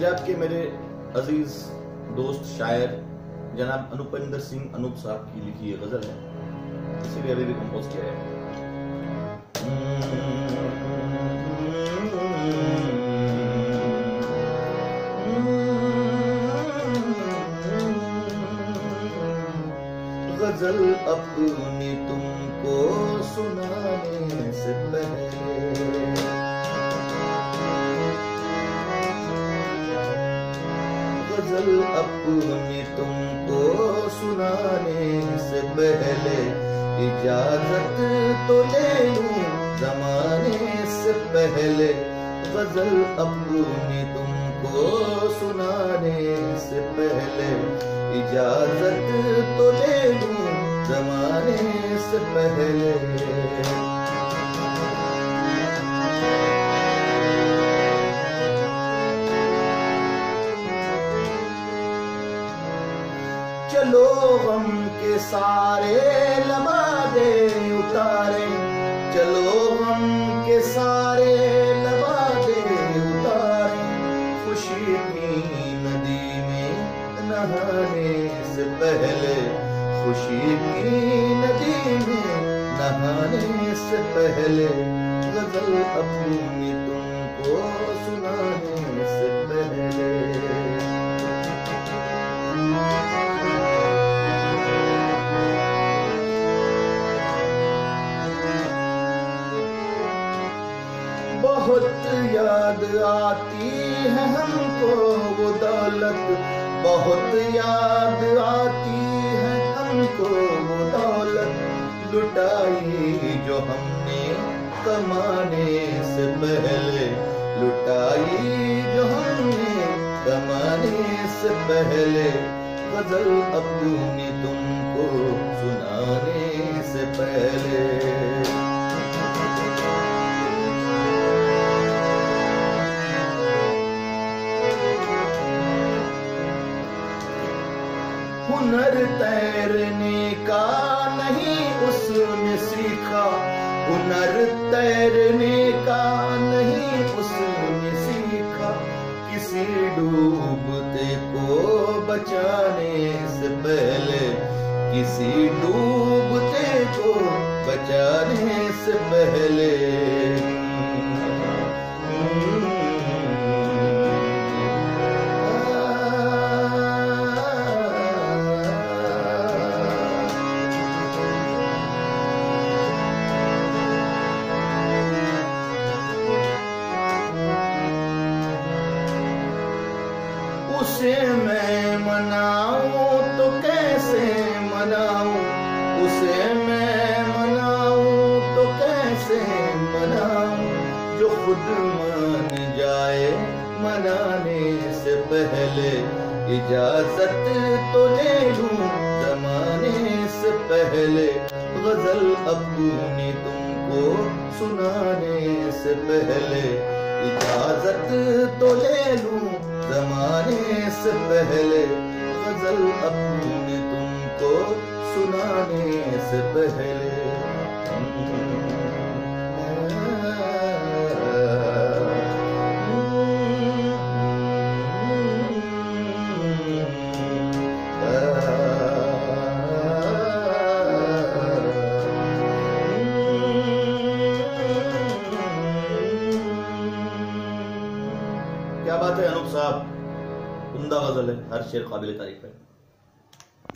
پنجاب کے میرے عزیز دوست شاعر جناب انوپندر سنگھ انوپ صاحب کی لکھی یہ غزل ہے۔ اسی لیے ابھی بھی کمپوز کیا ہے۔ غزل اپنی تم کو سنانے سے پہلے غزل اپنی تم کو سنانے سے پہلے اجازت تو لے لوں زمانے سے پہلے غزل اپنی تم کو سنانے سے پہلے اجازت تو لے لوں زمانے سے پہلے چلو غم کے سارے لبادے اتارے۔ چلو غم کے سارے لبادے اتارے۔ خوشی کی ندی میں نہانے سے پہلے۔ خوشی کی ندی میں نہانے سے پہلے۔ غزل اپنی تم کو سنانے سے پہلے۔ بہت یاد آتی ہے ہم کو وہ دولت، بہت یاد آتی ہے ہم کو وہ دولت۔ لٹائی جو ہم نے کمانے سے پہلے، لٹائی جو ہم نے کمانے سے پہلے۔ غزل اپنی تم کو سنانے سے پہلے۔ ہنر تیرنے کا نہیں اس نے سیکھا۔ ہنر تیرنے کا نہیں اس نے سیکھا۔ کسی ڈوبتے کو بچانے سے پہلے کسی ڈوبتے کو بچانے سے پہلے۔ اسے میں مناؤں تو کیسے مناؤں؟ جو خود مان جائے منانے سے پہلے اجازت تو لے لوں زمانے سے پہلے۔ غزل اپنی تم کو سنانے سے پہلے اجازت تو لے لوں زمانے سے پہلے۔ غزل اپنی تم کو سنانے سے پہلے کیا بات ہے انوپ صاحب عمدہ غزل ہے ہر شعر قابل تعریف ہے